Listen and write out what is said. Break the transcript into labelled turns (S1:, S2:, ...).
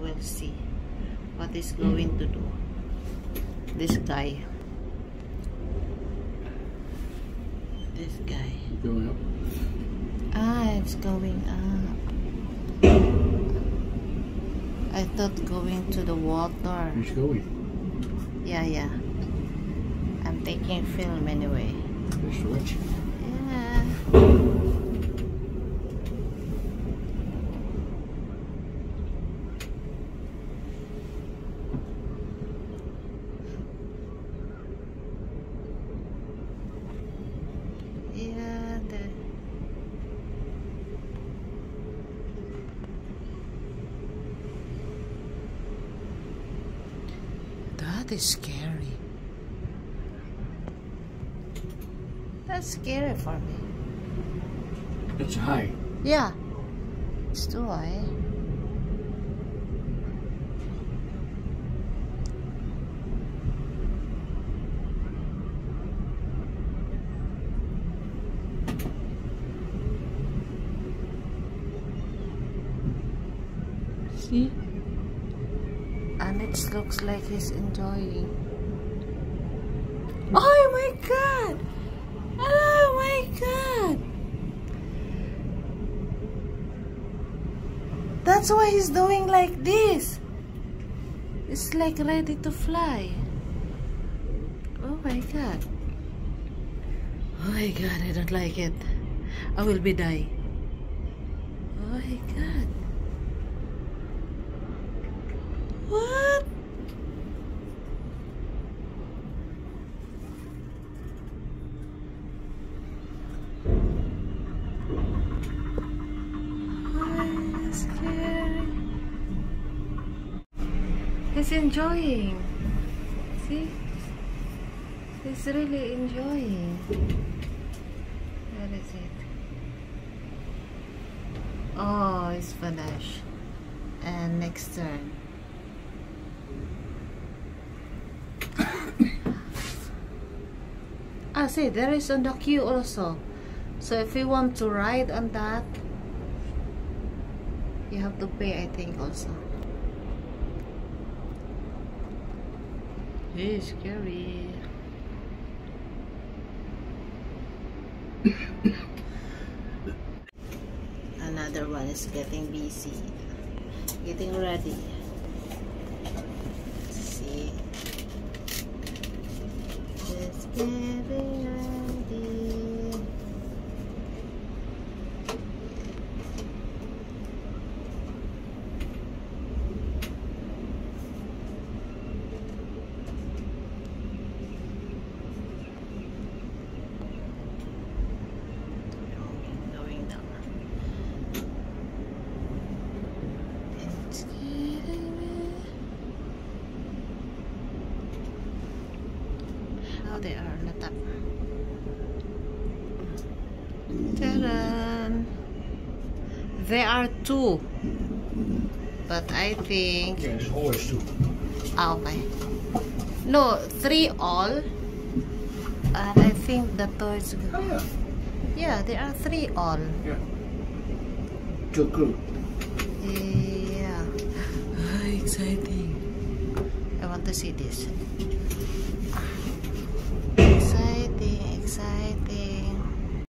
S1: we'll see what is going to do. This guy. This guy.
S2: Going up.
S1: Ah, it's going up. I thought going to the water.
S2: He's going.
S1: Yeah, yeah. I'm taking film anyway.
S2: There's Rich.
S1: Yeah. Yeah, the That is scary. That's scary for me.
S2: It's high.
S1: Yeah. It's too high. See? It looks like he's enjoying. Oh my god! Oh my god! That's why he's doing like this. It's like ready to fly. Oh my god. Oh my god, I don't like it. I will be die. Oh my god. What? He's enjoying. See? He's really enjoying. Where is it? Oh, it's finished. And next turn. ah, see, there is on the queue also. So if you want to ride on that, you have to pay, I think, also. It's scary. Another one is getting busy. Getting ready. Let's see. It's getting ready. Going down. It's getting ready. Oh, they are on the top. Ta-da! There are two. But I think...
S2: Yeah, there's always two.
S1: Ah, okay. No, three all. And I think the toys...
S2: Oh, yeah.
S1: Yeah, there are three all.
S2: Yeah. Two crew.
S1: Yeah. Exciting. I want to see this.